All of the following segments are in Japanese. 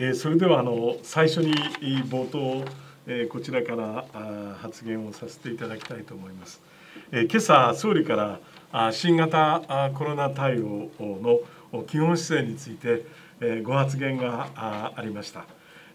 えー、それではあの最初に冒頭、えー、こちらからあ発言をさせていただきたいと思います。えー、今朝総理からあ新型あコロナ対応の基本姿勢について、えー、ご発言があありました。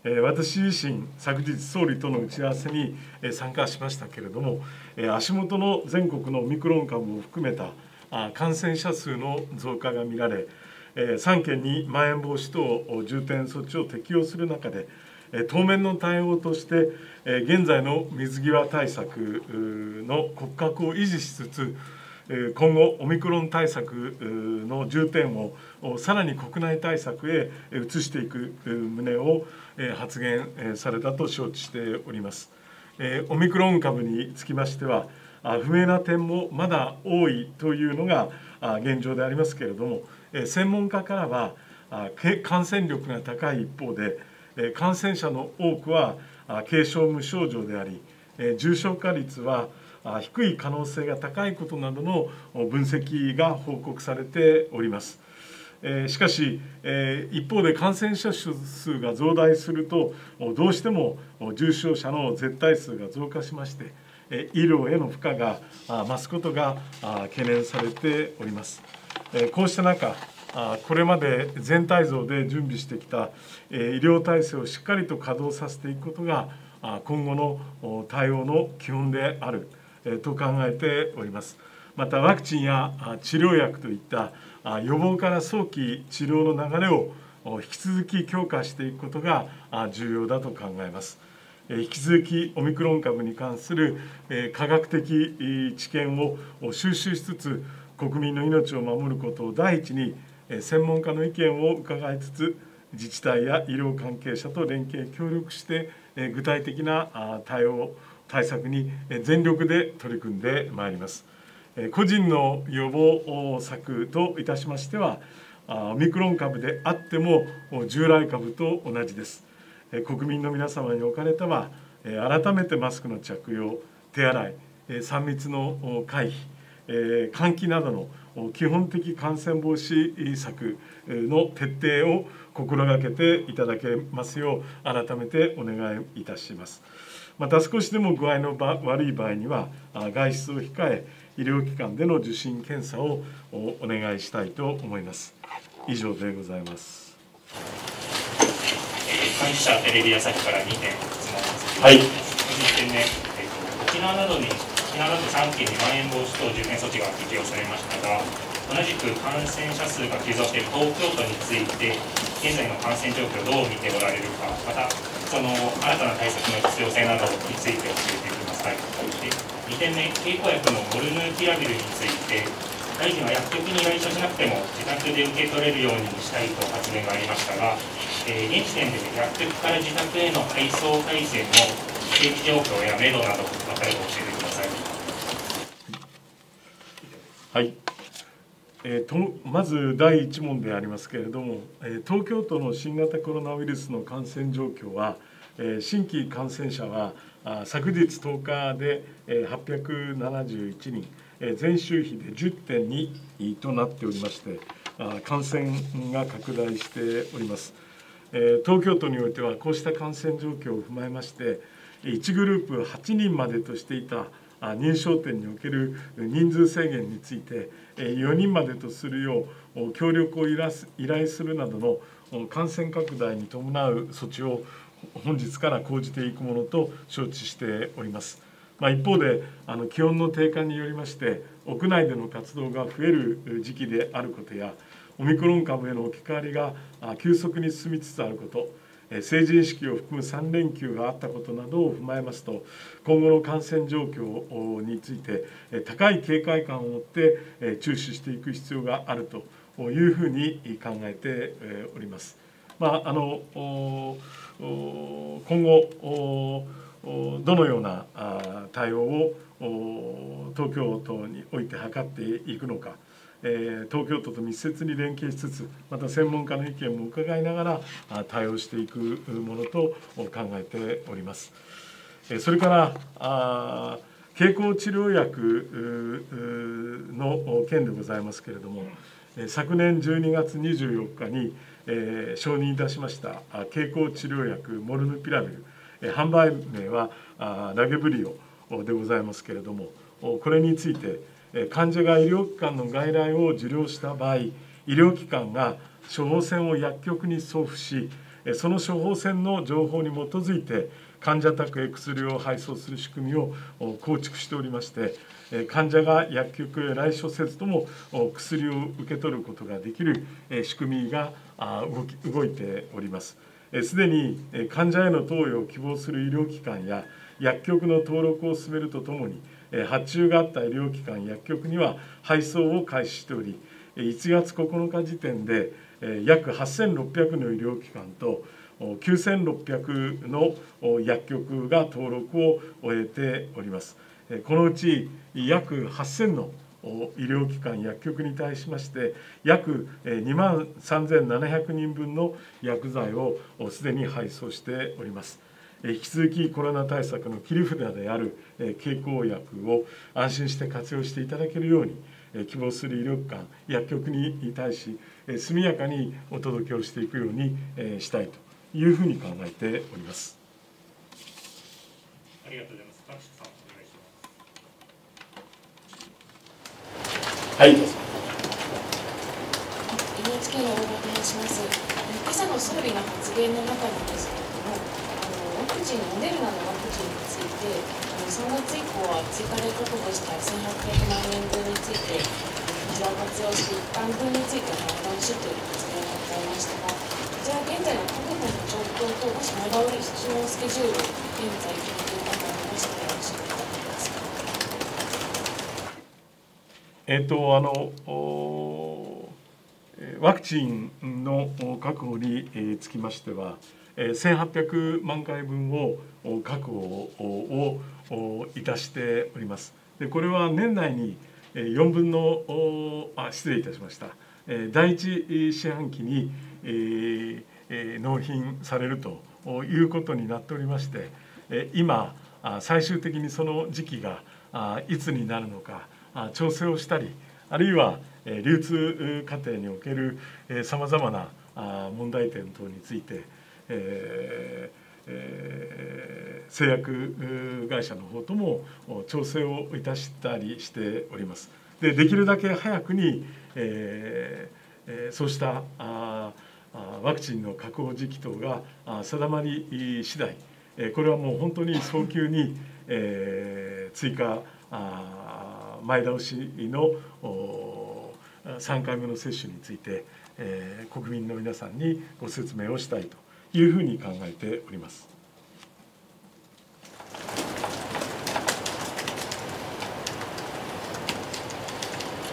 え、私自身昨日総理との打ち合わせに、え、参加しましたけれども、え、足元の全国のオミクロン株を含めたあ感染者数の増加が見られ、3県にまん延防止等重点措置を適用する中で当面の対応として現在の水際対策の骨格を維持しつつ今後オミクロン対策の重点をさらに国内対策へ移していく旨を発言されたと承知しております。オミクロン株につきましては不明な点もまだ多いというのが現状でありますけれども専門家からは感染力が高い一方で感染者の多くは軽症無症状であり重症化率は低い可能性が高いことなどの分析が報告されております。しかし一方で感染者数が増大するとどうしても重症者の絶対数が増加しまして医療への負荷が増すことが懸念されております。こうした中これまで全体像で準備してきた医療体制をしっかりと稼働させていくことが今後の対応の基本であると考えております。またワクチンや治療薬といった予防から早期治療の流れを引き続き強化していくことが重要だと考えます。引き続きオミクロン株に関する科学的知見を収集しつつ国民の命を守ることを第一に専門家の意見を伺いつつ自治体や医療関係者と連携協力して具体的な対応対策に全力で取り組んでまいります。個人の予防策といたしましてはオミクロン株であっても従来株と同じです。国民の皆様におかれては改めてマスクの着用手洗い3密の回避え換気などの基本的感染防止策の徹底を心がけていただけますよう改めてお願いいたします。また少しでも具合の悪い場合には外出を控え医療機関での受診検査をお願いしたいと思います。以上でございます。関係者テレビ朝日から2点質問です。はい。1点目、えっと、沖縄などに沖縄など3県にまん延防止等重点措置が適用されましたが、同じく感染者数が急増している東京都について、現在の感染状況をどう見ておられるか、また、その新たな対策の必要性などについて教えてください。で2点目、経口薬のモルヌピラビルについて、大臣は薬局に来所しなくても自宅で受け取れるようにしたいと発言がありましたが、えー、現時点で薬局から自宅への配送体制の景気状況やめどなど、また教えてください。はい、えー、とまず第1問でありますけれども、えー、東京都の新型コロナウイルスの感染状況は、えー、新規感染者はあ昨日10日で、えー、871人、えー、前週比で10.2となっておりましてあ感染が拡大しております、えー、東京都においてはこうした感染状況を踏まえまして1グループ8人までとしていた認証店における人数制限について4人までとするよう協力を依頼するなどの感染拡大に伴う措置を本日から講じていくものと承知しております。まあ、一方であの気温の低下によりまして屋内での活動が増える時期であることやオミクロン株への置き換わりが急速に進みつつあること成人式を含む3連休があったことなどを踏まえますと今後の感染状況について高い警戒感を持って注視していく必要があるというふうに考えております。まあ、あの今後どのような対応を東京都において図っていくのかえ東京都と密接に連携しつつまた専門家の意見も伺いながら対応していくものと考えております。それからあ経口治療薬の件でございますけれども昨年12月24日にえ、承認いたしました経口治療薬モルヌピラビル、え、販売名はラゲブリオでございますけれどもこれについて、患者が医療機関の外来を受領した場合医療機関が処方箋を薬局に送付しその処方箋の情報に基づいて患者宅へ薬を配送する仕組みを構築しておりまして患者が薬局へ来所せずとも薬を受け取ることができる仕組みが動いております。すでに患者への投与を希望する医療機関や薬局の登録を進めるとともに発注があった医療機関薬局には配送を開始しており1月9日時点で約8600の医療機関と9600の薬局が登録を終えております。このうち約8000の医療機関薬局に対しまして約2万3700人分の薬剤をすでに配送しております。引き続きコロナ対策の切り札である経口薬を安心して活用していただけるように希望する医療機関薬局に対し速やかにお届けをしていくようにしたいというふうに考えております。ありがとうございます。さんお願いします。はい、どうぞ。NHK の大場と申します。今朝の総理の発言の中にですけれども、あのワクチンモデルナのワクチンについて、3月以降は追加で確保した1800万円分について、こちらを活用して一般分について判断しという発言がございましたが。こちら現在の各国の状況ともし前倒り必要スケジュール現在決めているかとありましたら教えていただけます。えっとあのワクチンの確保につきましては1800万回分を確保をいたしております。でこれは年内に4分のあ失礼いたしました第一四半期にえー、納品されるということになっておりまして今最終的にその時期がいつになるのか調整をしたりあるいは流通過程におけるさまざまな問題点等について、えー、製薬会社の方とも調整をいたしたりしております。でできるだけ早くに、えー、そうしたあワクチンの確保時期等が定まり次第これはもう本当に早急に追加前倒しの3回目の接種について国民の皆さんにご説明をしたいというふうに考えております。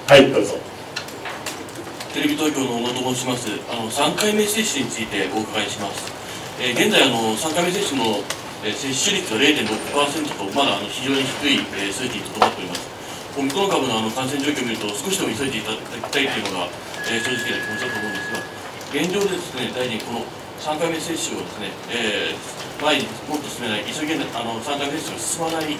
はいどうぞ。テレビ東京の小野と申しますあの3回目接種についてお伺いします、えー、現在あの3回目接種の、えー、接種率は0.6%とまだあの非常に低い、えー、数値にとどまっておりますオミクロン株のあの感染状況を見ると少しでも急いでいただきたいというのが、えー、正直な気持ちだと思うんですが現状でですね大臣この3回目接種をですね、えー、前にもっと進めない急げあの3回目接種が進まない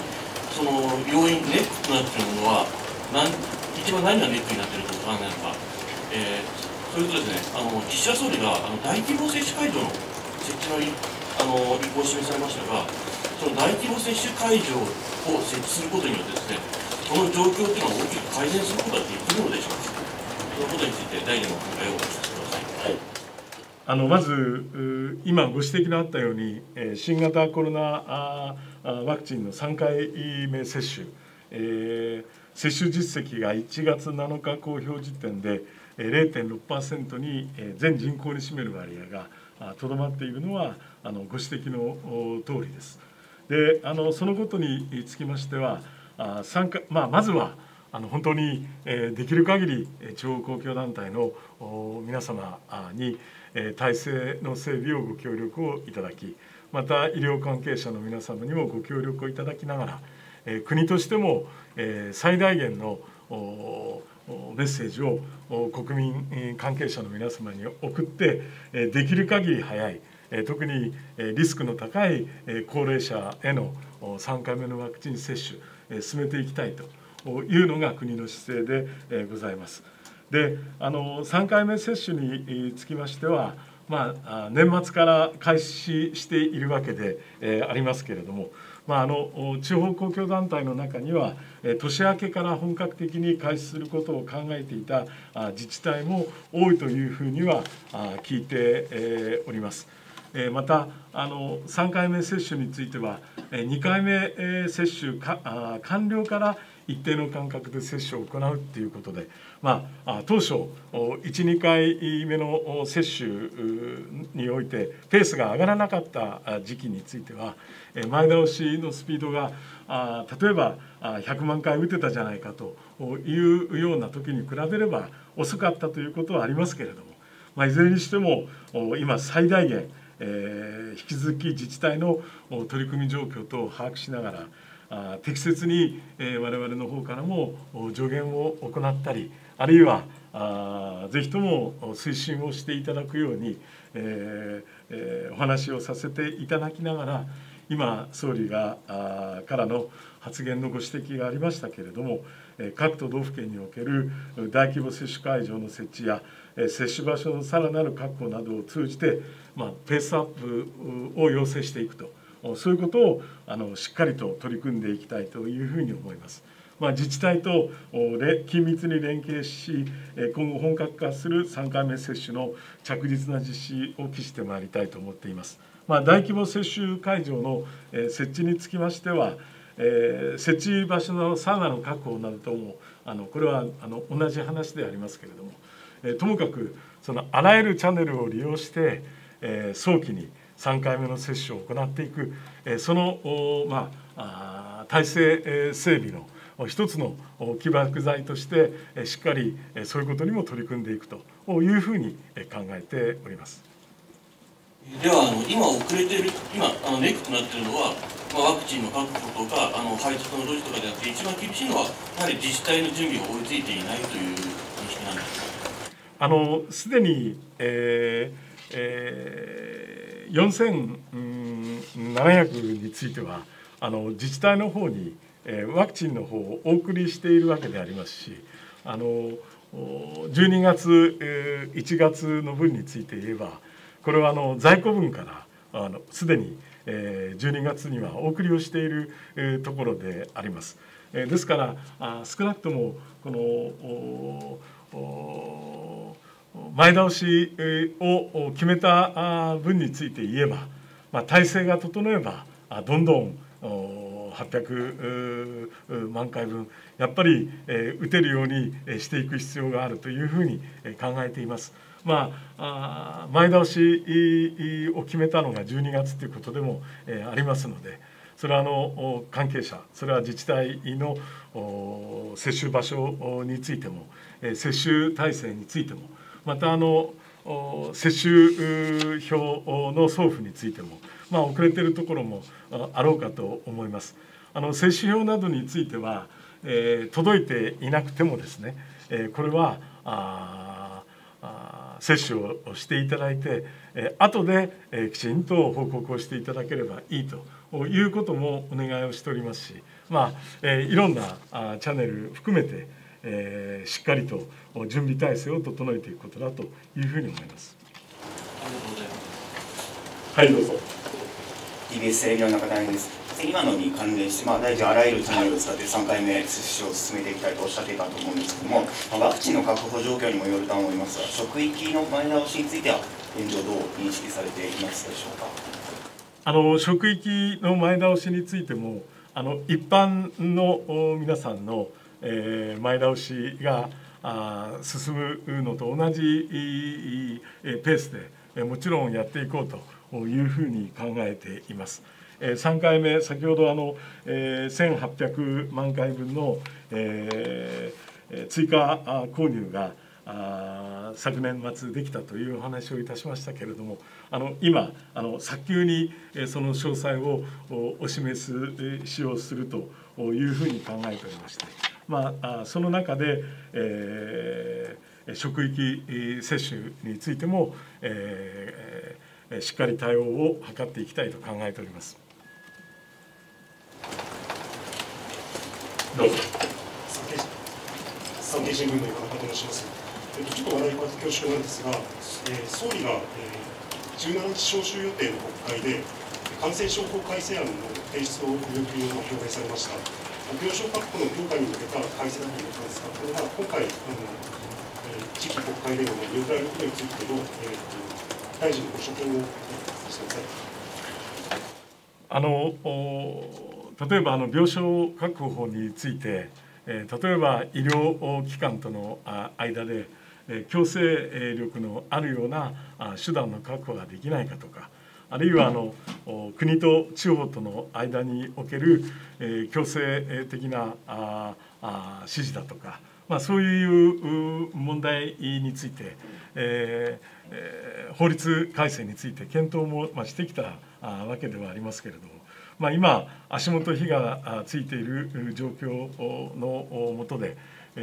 その要因ネックとなっているものは何一番何がネックになっているとお考えなのかえー、それとですねあの岸田総理があの大規模接種会場の設置のあの意向を示されましたがその大規模接種会場を設置することによってですねこの状況というのは大きく改善することができるのでしょうかそのことについて大臣の考えをお聞かせください。はいあのまず今ご指摘のあったように新型コロナワクチンの3回目接種、えー、接種実績が1月7日公表時点で0.6%に全人口に占める割合がとどまっているのはあのご指摘の通りです。であのそのことにつきましては参加、まあ、まずはあの本当にできる限り地方公共団体の皆様に体制の整備をご協力をいただきまた医療関係者の皆様にもご協力をいただきながら国としても最大限のメッセージを国民関係者の皆様に送ってできる限り早い特にリスクの高い高齢者への3回目のワクチン接種進めていきたいというのが国の姿勢でございます。であの3回目接種につきましては、まあ、年末から開始しているわけで、えありますけれども、まあ、あの地方公共団体の中には年明けから本格的に開始することを考えていた自治体も多いというふうには聞いております。またあの3回目接種については2回目接種完了から一定の間隔で接種を行うということで、まあ、当初12回目の接種においてペースが上がらなかった時期については前倒しのスピードが例えば100万回打てたじゃないかというような時に比べれば遅かったということはありますけれども、まあ、いずれにしても今最大限引き続き自治体の取り組み状況等を把握しながら適切に、我々の方からも助言を行ったりあるいはあぜひとも推進をしていただくように、えー、お話をさせていただきながら今総理があからの発言のご指摘がありましたけれども各都道府県における大規模接種会場の設置や接種場所のさらなる確保などを通じて、まあ、ペースアップを要請していくとそういうことをあのしっかりと取り組んでいきたいというふうに思います。まあ、自治体と緊密に連携し今後本格化する3回目接種の着実な実施を期してまいりたいと思っています。まあ、大規模接種会場の設置につきましてはえー、設置場所のサウナの確保などともあのこれはあの同じ話でありますけれども、えー、ともかくそのあらゆるチャンネルを利用して、えー、早期に3回目の接種を行っていく、え、その、まあ、体制整備の一つの起爆剤としてしっかりそういうことにも取り組んでいくというふうに考えております。ではあの今遅れている今あのネックとなっているのはまあ、ワクチンの確保とかあの配達のロジとかであって一番厳しいのはやはり自治体の準備が追いついていないという認識なんですか？あのすでに、えーえー、4700についてはあの自治体の方に、え、ワクチンの方をお送りしているわけでありますしあの12月、えー、1月の分について言えばこれはあの在庫分からあのすでにえ12月にはお送りをしている、えところであります。えですからあ少なくともこの前倒しを決めた分について言えば、まあ、体制が整えばどんどん800万回分やっぱり打てるようにしていく必要があるというふうに考えています。まあ、前倒しを決めたのが12月ということでも、えありますのでそれはあの関係者それは自治体の接種場所についても接種体制についてもまたあの接種票の送付についても、まあ、遅れているところもあろうかと思います。あの接種票などについては、えー、届いていなくてもですね、えー、これはああ接種をしていただいて、え後で、えきちんと報告をしていただければいいということもお願いをしておりますし、まあえいろんなあチャンネル含めて、えしっかりと準備体制を整えていくことだというふうに思います。はいどうぞ。TBS テレビの中大変です。今のに関連して、まあ、大臣あらゆるチャンネルを使って3回目接種を進めていきたいとおっしゃっていたと思うんですけども、まあ、ワクチンの確保状況にもよると思いますが、職域の前倒しについては、現状、どう認識されていますでしょうか？あの職域の前倒しについても、あの一般の皆さんの、えー、前倒しがあ進むのと同じペースでえもちろんやっていこうというふうに考えています。え3回目先ほどあのえ1800万回分のえ追加購入があ昨年末できたというお話をいたしましたけれどもあの今あの早急にその詳細をお示すしようするというふうに考えておりまして、まあ、その中で、えー、職域接種についても、えー、しっかり対応を図っていきたいと考えております。どうぞ。産経新聞の横中と申します。えっと、ちょっと話題は恐縮なんですが、えー、総理が、えー、17日召集予定の国会で感染症法改正案の提出を見送りを表明されました。病床確保の強化に向けた改正だということですがこれは今回あの、えー、次期国会での見送られることについての、えー、大臣のご所見をしてくださいあの例えばあの病床確保法について、えー、例えば医療機関との間で強制力のあるような手段の確保ができないかとかあるいはあの国と地方との間における強制的な指示だとか、まあ、そういう問題について、えー、法律改正について検討もしてきたわけではありますけれども。まあ、今足元火がついている状況のもとで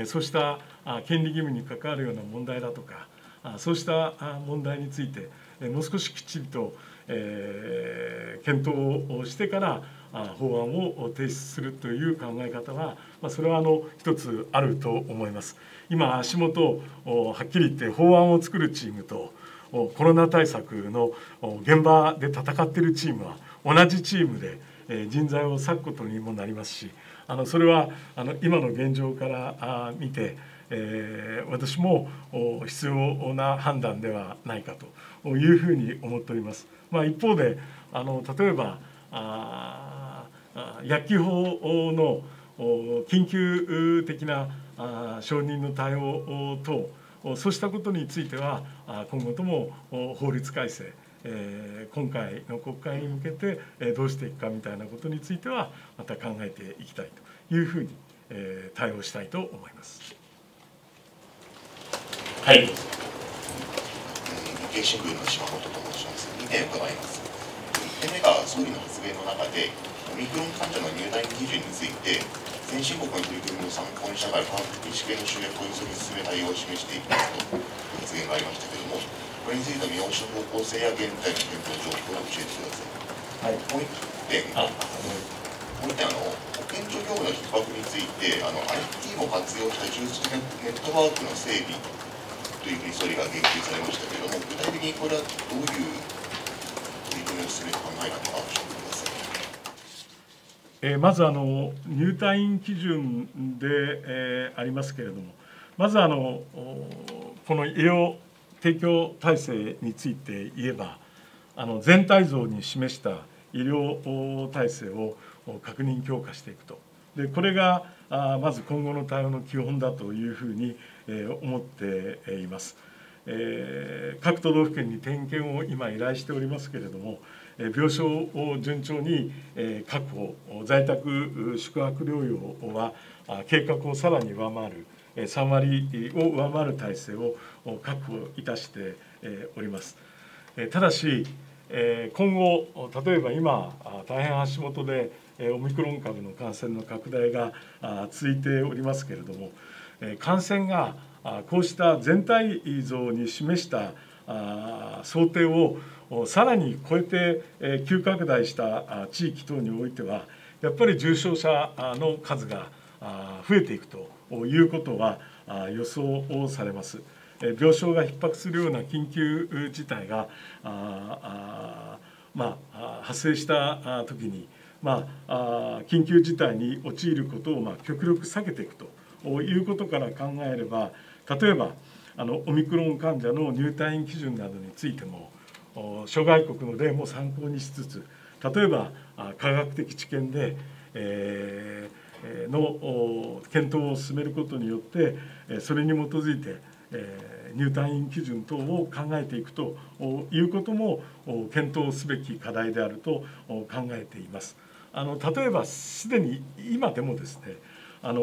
そうした権利義務に関わるような問題だとかそうした問題についてもう少しきっちりとえ検討をしてから法案を提出するという考え方はまそれはあの一つあると思います。今足元をはっきり言って法案を作るチームとコロナ対策の現場で戦っているチームは同じチームで人材を割くことにもなりますしあのそれはあの今の現状から見て、えー、私も必要な判断ではないかというふうに思っております。まあ、一方であの例えばあ薬機法の緊急的な承認の対応等そうしたことについては今後とも法律改正、今回の国会に向けて、どうしていくかみたいなことについてはまた考えていきたいというふうに、対応したいと思います。はい。日経新聞の島本と申します。2点伺います。1点目が総理の発言の中で、オミクロン患者の入退院基準について、先進国の取り組みを参考にしながら科学的知見の集約を急ぎ進め対応を示していきますと発言がありましたけれども、これについての見直しの方向性や現在の検討状況を教えてください。はい、もう一点、あもう一点あの、保健所業務の逼迫について、あの IT も活用した充実ネットワークの整備というふうに総理が言及されましたけれども、具体的にこれはどういう取り組みを進める考えなのか教えてください。えー、まずあの入退院基準で、えー、ありますけれども、まずあのこの医療提供体制について言えばあの全体像に示した医療体制を確認強化していくとでこれがあまず今後の対応の基本だというふうに、え思っています。えー、各都道府県に点検を今依頼しておりますけれども病床を順調に確保在宅宿泊療養は計画をさらに上回る3割を上回る体制を確保いたしております。ただし今後例えば今大変足元でオミクロン株の感染の拡大が続いておりますけれども感染がこうした全体像に示した想定をさらに超えて急拡大した地域等においてはやっぱり重症者の数が増えていくということは予想をされます。病床が逼迫するような緊急事態がま、発生した時に、まあ、緊急事態に陥ることをまあ極力避けていくということから考えれば例えばあのオミクロン患者の入退院基準などについても諸外国の例も参考にしつつ例えば科学的知見で、えーの検討を進めることによってそれに基づいて入退院基準等を考えていくということも検討すべき課題であると考えています。あの例えばすでに今でもですねあの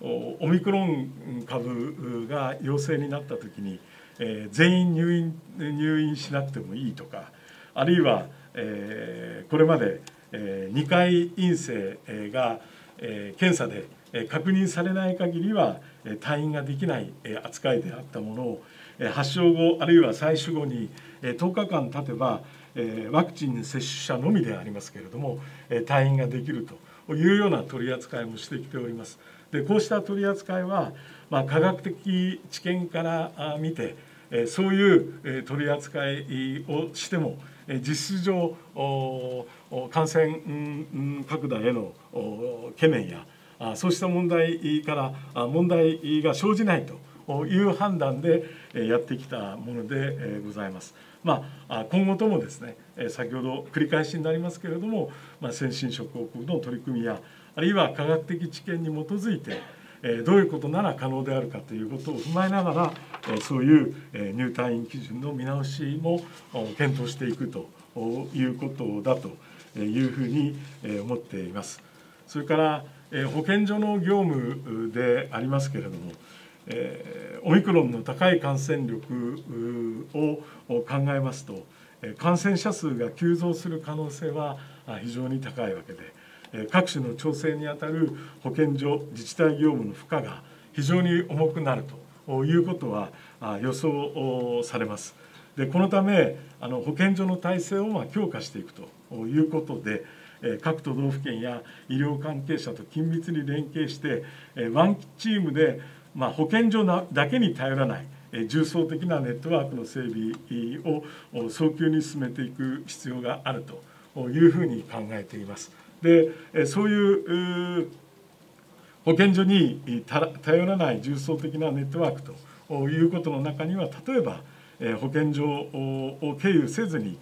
オミクロン株が陽性になった時に、えー、全員入院入院しなくてもいいとかあるいは、えー、これまで、えー、2回陰性がえ検査で確認されない限りは退院ができない扱いであったものを発症後あるいは採取後に10日間経てばえワクチン接種者のみでありますけれどもえ退院ができるというような取り扱いもしてきております。でこうした取り扱いは、まあ、科学的知見から見てえそういう取り扱いをしても実質上感染拡大への懸念やそうした問題から問題が生じないという判断でやってきたものでございます。まあ、今後ともですね先ほど繰り返しになりますけれども、まあ、先進諸国の取り組みやあるいは科学的知見に基づいてどういうことなら可能であるかということを踏まえながらそういう入退院基準の見直しも検討していくということだというふうに思っています。それから保健所の業務でありますけれどもえオミクロンの高い感染力を考えますと感染者数が急増する可能性は非常に高いわけで各種の調整にあたる保健所自治体業務の負荷が非常に重くなるということは予想されます。でこのためあの保健所の体制をま強化していくということで各都道府県や医療関係者と緊密に連携してワンチームでまあ、保健所だけに頼らない重層的なネットワークの整備を早急に進めていく必要があるというふうに考えています。でそういう保健所に頼らない重層的なネットワークということの中には例えば保健所を経由せずに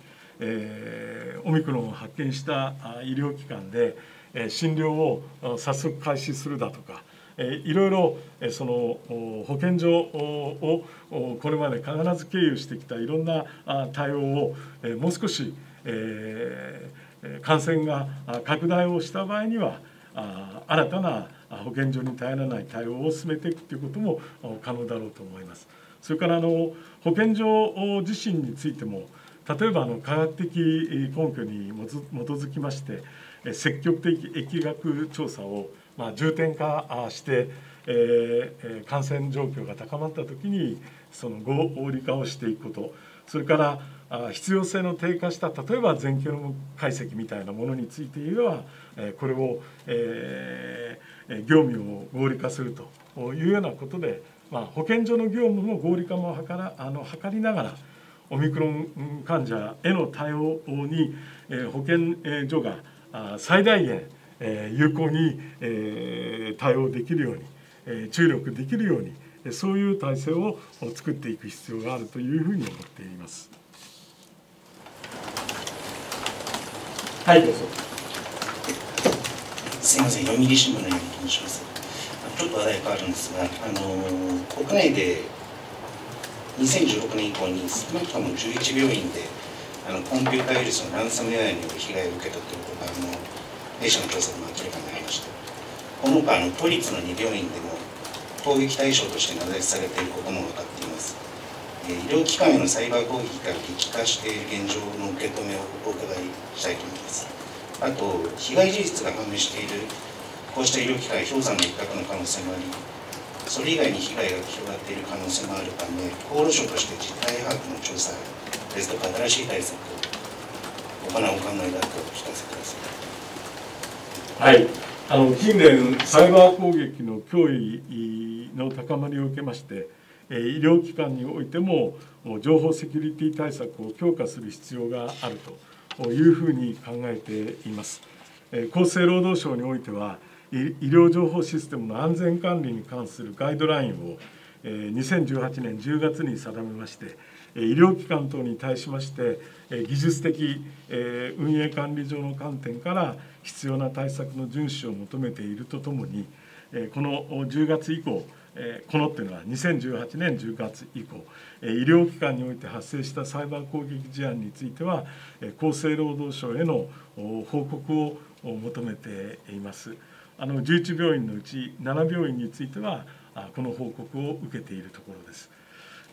オミクロンを発見した医療機関で診療を早速開始するだとかいろいろその保健所をこれまで必ず経由してきたいろんな対応をもう少し感染が拡大をした場合には新たな保健所に頼らない対応を進めていくということも可能だろうと思います。それからあの保健所自身についても例えばあの科学的根拠に基づきまして積極的疫学調査をまあ、重点化して、えー、感染状況が高まった時にその合理化をしていくこと。それから必要性の低下した例えば全ゲノム解析みたいなものについて言えばこれを、えー、業務を合理化するというようなことで、まあ、保健所の業務の合理化も図らあの図りながらオミクロン患者への対応に保健所が最大限え有効に、え対応できるように、え注力できるようにそういう体制を作っていく必要があるというふうに思っています。はいどうぞ。すみません読売新聞のように申します。ちょっと話題変わるんですが、あの国内で2016年以降に少なくとも11病院であのコンピューターウイルスのランサムウェアによる被害を受けたということがあの弊社の調査でも明らかになりましたこの他の都立の2病院でも攻撃対象として名指しされていることも分かっています。医療機関へのサイバー攻撃が激化している現状の受け止めをお伺いしたいと思います。あと被害事実が判明しているこうした医療機関氷山の一角の可能性もありそれ以外に被害が広がっている可能性もあるため厚労省として実態把握の調査ですとか新しい対策を行うお考えだと聞かせくださいはい、あの近年サイバー攻撃の脅威の高まりを受けまして医療機関においても情報セキュリティ対策を強化する必要があるというふうに考えています。厚生労働省においては医療情報システムの安全管理に関するガイドラインを2018年10月に定めまして医療機関等に対しまして技術的運営管理上の観点から必要な対策の遵守を求めているとともにこの10月以降このっていうのは2018年10月以降医療機関において発生したサイバー攻撃事案については厚生労働省への報告を求めています。あの11病院のうち7病院についてはこの報告を受けているところです。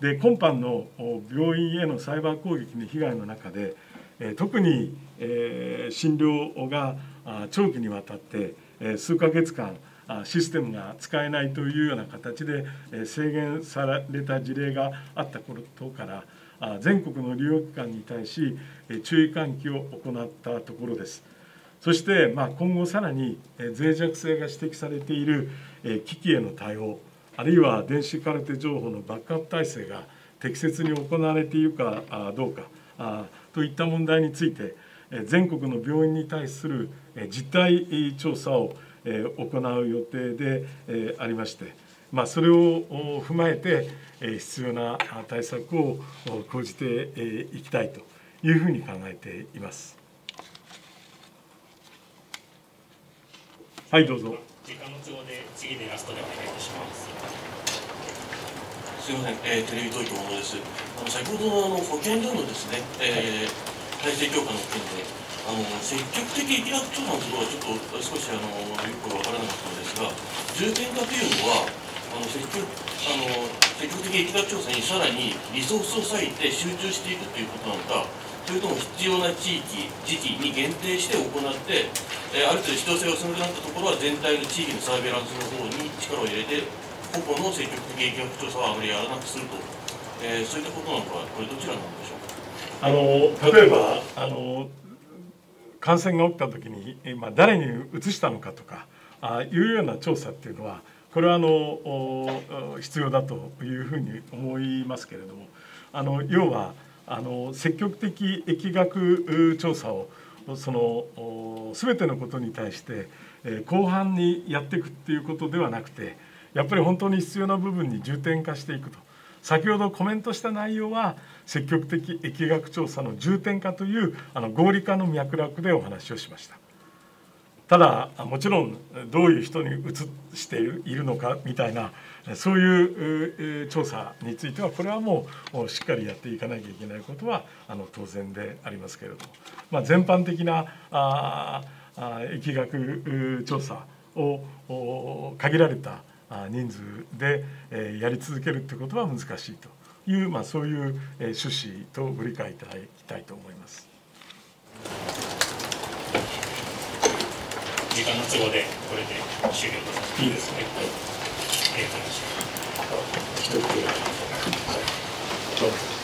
で今般の病院へのサイバー攻撃の被害の中で特に診療が長期にわたって数ヶ月間システムが使えないというような形で制限された事例があったことから全国の利用機関に対し注意喚起を行ったところです。そして、ま、今後さらに脆弱性が指摘されている危機への対応あるいは電子カルテ情報のバックアップ体制が適切に行われているかどうかといった問題について全国の病院に対する実態調査を行う予定でありまして、まあ、それを踏まえて必要な対策を講じていきたいというふうに考えています。はい、どうぞ。時間の都合で次でラストでお願いいたします。すみません、えー、テレビ東京のです。あの先ほどのあの保健所のですね、えー、体制強化の件で、あの積極的疫学調査のところはちょっと少しあのよくわからなかったのですが、重点化というのは、あの積極あの積極的疫学調査にさらにリソースを割いて集中していくということなのか、それとも必要な地域、時期に限定して行って、えー、ある程度必要性が薄めなったところは全体の地域のサーベランスの方に力を入れて、個々の積極的疫学調査はあまりやらなくすると、えー、そういったことなのか、これどちらなんでしょうか？あの例えばあの感染が起きた時に、まあ、誰にうつしたのかとかあいうような調査っていうのはこれはあの必要だというふうに思いますけれどもあの要はあの積極的疫学調査をその全てのことに対して後半にやっていくっていうことではなくてやっぱり本当に必要な部分に重点化していくと先ほどコメントした内容は積極的疫学調査の重点化というあの合理化の脈絡でお話をしました。ただもちろんどういう人にうつしているのかみたいなそういう調査についてはこれはもうしっかりやっていかなきゃいけないことは当然でありますけれども、まあ、全般的な疫学調査を限られた人数でやり続けるということは難しいという、まあ、そういう趣旨とご理解いただきたいと思います。時間の都合でこれで終了とさせていいですね。ありがとうございました。